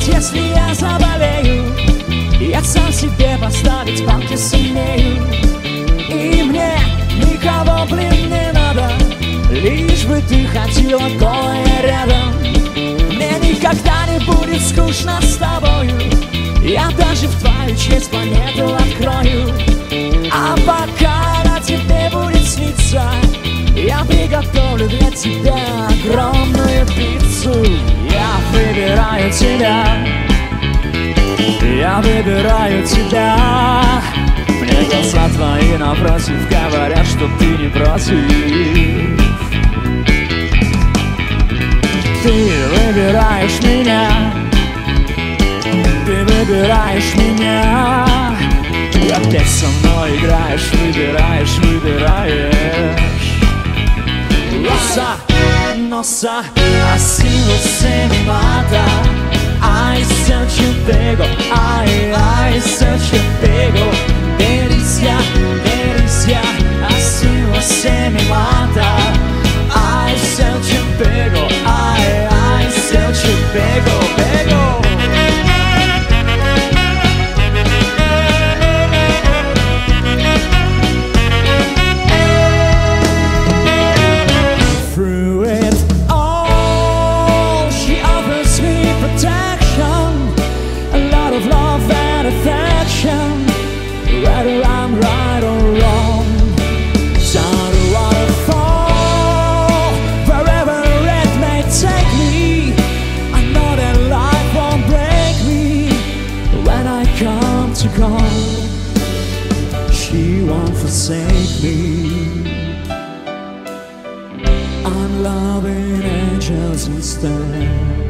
Ведь если я заболею Я сам себе поставить планки сумею И мне никого, блин, не надо Лишь бы ты ходила голая рядом. Мне никогда не будет скучно с тобою Я даже в твою честь планету открою. А пока она тебе будет сниться Я приготовлю для тебя огромную пиццу выбираю тебя. Я выбираю тебя. Мне глаза твои напротив Говорят, что ты не против. Ты выбираешь меня. Ты выбираешь меня. И опять со мной играешь Выбираешь, выбираешь. Nossa, nossa, assim você me mata I come to call. She won't forsake me. I'm loving angels instead.